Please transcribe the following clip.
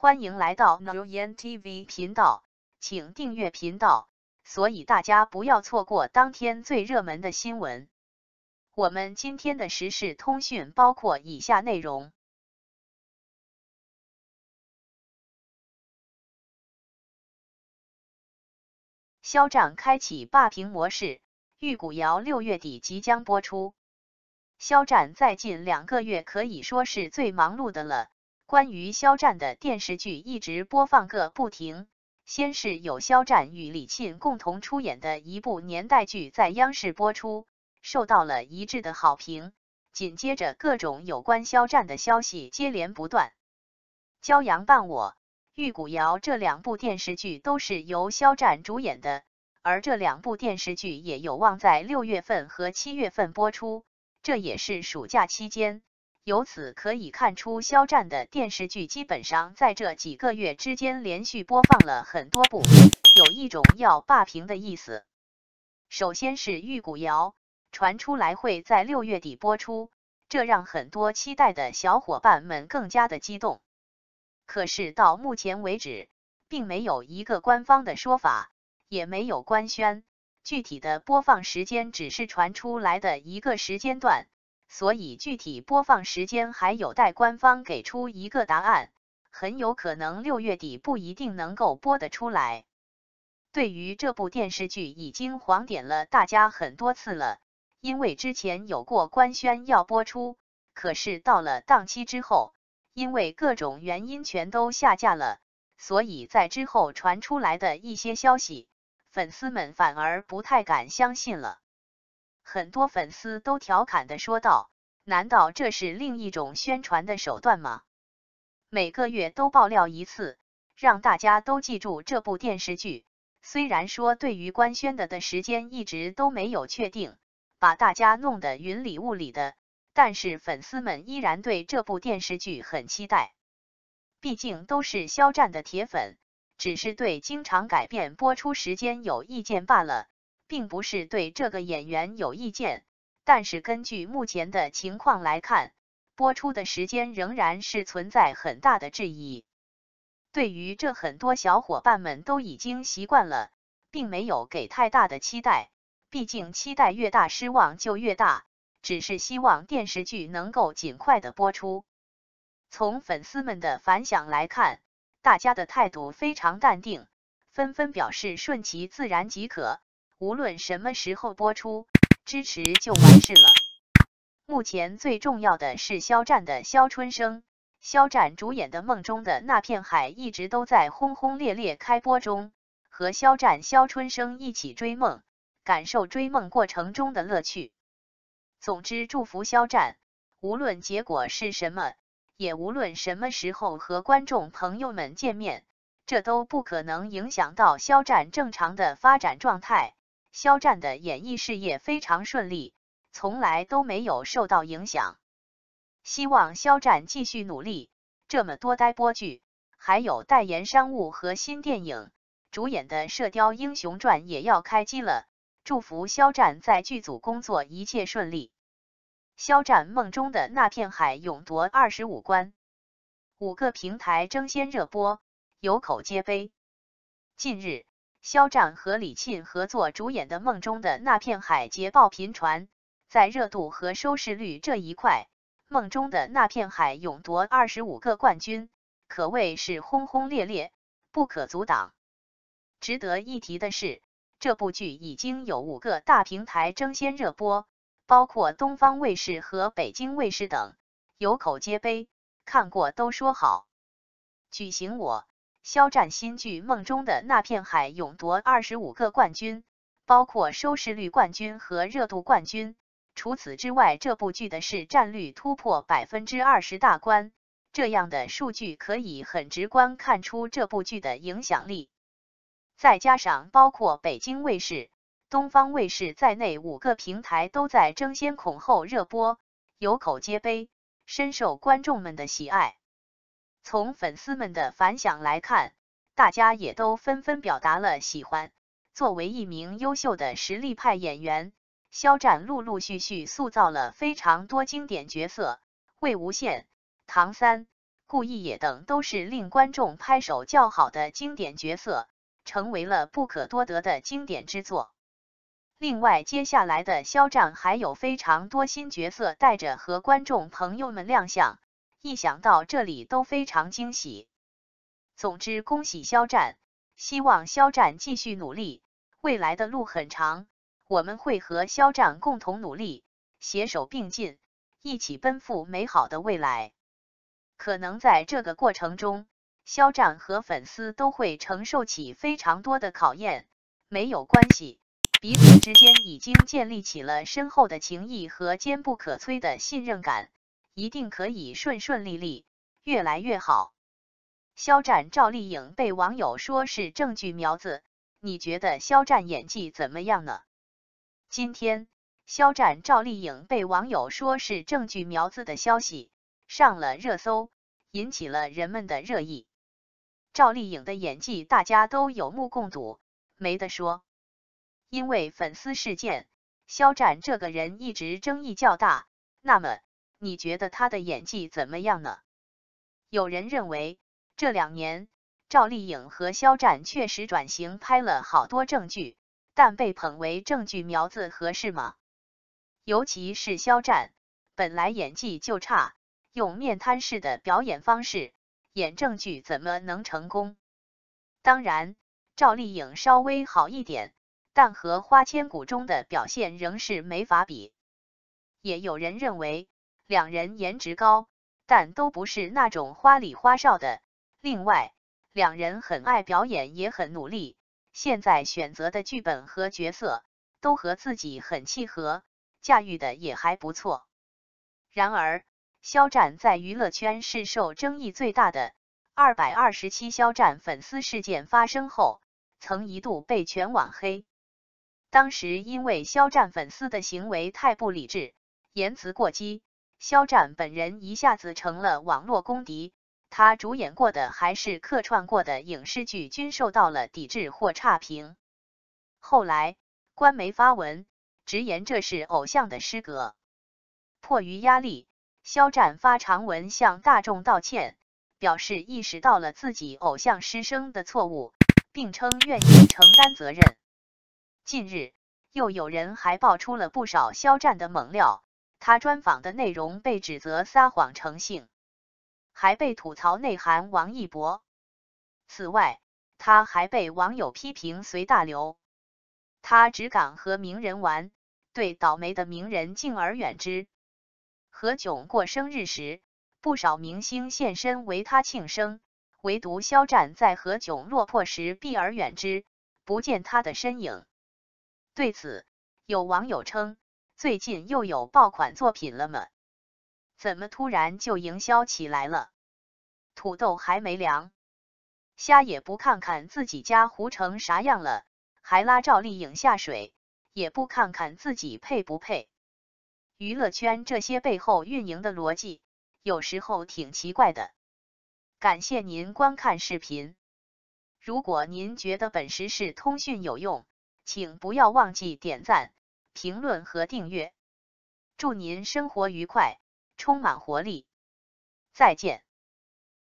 欢迎来到 New Yan TV 频道，请订阅频道，所以大家不要错过当天最热门的新闻。我们今天的时事通讯包括以下内容：肖战开启霸屏模式，玉骨遥六月底即将播出。肖战在近两个月可以说是最忙碌的了。关于肖战的电视剧一直播放个不停，先是有肖战与李沁共同出演的一部年代剧在央视播出，受到了一致的好评。紧接着，各种有关肖战的消息接连不断。《骄阳伴我》《玉骨遥》这两部电视剧都是由肖战主演的，而这两部电视剧也有望在六月份和七月份播出，这也是暑假期间。由此可以看出，肖战的电视剧基本上在这几个月之间连续播放了很多部，有一种要霸屏的意思。首先是《玉骨遥》，传出来会在六月底播出，这让很多期待的小伙伴们更加的激动。可是到目前为止，并没有一个官方的说法，也没有官宣，具体的播放时间只是传出来的一个时间段。所以具体播放时间还有待官方给出一个答案，很有可能六月底不一定能够播得出来。对于这部电视剧，已经黄点了大家很多次了，因为之前有过官宣要播出，可是到了档期之后，因为各种原因全都下架了，所以在之后传出来的一些消息，粉丝们反而不太敢相信了。很多粉丝都调侃的说道：“难道这是另一种宣传的手段吗？每个月都爆料一次，让大家都记住这部电视剧。虽然说对于官宣的的时间一直都没有确定，把大家弄得云里雾里的，但是粉丝们依然对这部电视剧很期待。毕竟都是肖战的铁粉，只是对经常改变播出时间有意见罢了。”并不是对这个演员有意见，但是根据目前的情况来看，播出的时间仍然是存在很大的质疑。对于这，很多小伙伴们都已经习惯了，并没有给太大的期待。毕竟期待越大，失望就越大。只是希望电视剧能够尽快的播出。从粉丝们的反响来看，大家的态度非常淡定，纷纷表示顺其自然即可。无论什么时候播出，支持就完事了。目前最重要的是肖战的肖春生，肖战主演的《梦中的那片海》一直都在轰轰烈烈开播中，和肖战、肖春生一起追梦，感受追梦过程中的乐趣。总之，祝福肖战，无论结果是什么，也无论什么时候和观众朋友们见面，这都不可能影响到肖战正常的发展状态。肖战的演艺事业非常顺利，从来都没有受到影响。希望肖战继续努力。这么多待播剧，还有代言商务和新电影，主演的《射雕英雄传》也要开机了。祝福肖战在剧组工作一切顺利。肖战梦中的那片海勇夺二十五关，五个平台争先热播，有口皆碑。近日。肖战和李沁合作主演的《梦中的那片海》捷报频传，在热度和收视率这一块，《梦中的那片海》勇夺二十五个冠军，可谓是轰轰烈烈，不可阻挡。值得一提的是，这部剧已经有五个大平台争先热播，包括东方卫视和北京卫视等，有口皆碑，看过都说好。举行我。肖战新剧《梦中的那片海》勇夺二十五个冠军，包括收视率冠军和热度冠军。除此之外，这部剧的市占率突破百分之二十大关，这样的数据可以很直观看出这部剧的影响力。再加上包括北京卫视、东方卫视在内五个平台都在争先恐后热播，有口皆碑，深受观众们的喜爱。从粉丝们的反响来看，大家也都纷纷表达了喜欢。作为一名优秀的实力派演员，肖战陆陆续续塑造了非常多经典角色，魏无羡、唐三、顾一野等都是令观众拍手叫好的经典角色，成为了不可多得的经典之作。另外，接下来的肖战还有非常多新角色带着和观众朋友们亮相，一想到这里都非常惊喜。总之，恭喜肖战，希望肖战继续努力，未来的路很长，我们会和肖战共同努力，携手并进，一起奔赴美好的未来。可能在这个过程中，肖战和粉丝都会承受起非常多的考验，没有关系，彼此之间已经建立起了深厚的情谊和坚不可摧的信任感，一定可以顺顺利利，越来越好。肖战赵丽颖被网友说是证据苗子，你觉得肖战演技怎么样呢？今天，肖战赵丽颖被网友说是证据苗子的消息。上了热搜，引起了人们的热议。赵丽颖的演技大家都有目共睹，没得说。因为粉丝事件，肖战这个人一直争议较大。那么，你觉得他的演技怎么样呢？有人认为，这两年赵丽颖和肖战确实转型拍了好多正剧，但被捧为正剧苗子合适吗？尤其是肖战，本来演技就差。用面瘫式的表演方式演正剧怎么能成功？当然，赵丽颖稍微好一点，但和《花千骨》中的表现仍是没法比。也有人认为两人颜值高，但都不是那种花里花哨的。另外，两人很爱表演，也很努力。现在选择的剧本和角色都和自己很契合，驾驭的也还不错。然而，肖战在娱乐圈是受争议最大的。二百二十七肖战粉丝事件发生后，曾一度被全网黑。当时因为肖战粉丝的行为太不理智，言辞过激，肖战本人一下子成了网络公敌。他主演过的还是客串过的影视剧均受到了抵制或差评。后来官媒发文直言这是偶像的失格。迫于压力。肖战发长文向大众道歉，表示意识到了自己偶像失声的错误，并称愿意承担责任。近日，又有人还爆出了不少肖战的猛料，他专访的内容被指责撒谎成性，还被吐槽内涵王一博。此外，他还被网友批评随大流，他只敢和名人玩，对倒霉的名人敬而远之。何炅过生日时，不少明星现身为他庆生，唯独肖战在何炅落魄时避而远之，不见他的身影。对此，有网友称：“最近又有爆款作品了吗？怎么突然就营销起来了？土豆还没凉，虾也不看看自己家糊成啥样了，还拉赵丽颖下水，也不看看自己配不配。”娱乐圈这些背后运营的逻辑，有时候挺奇怪的。感谢您观看视频。如果您觉得本时事通讯有用，请不要忘记点赞、评论和订阅。祝您生活愉快，充满活力。再见。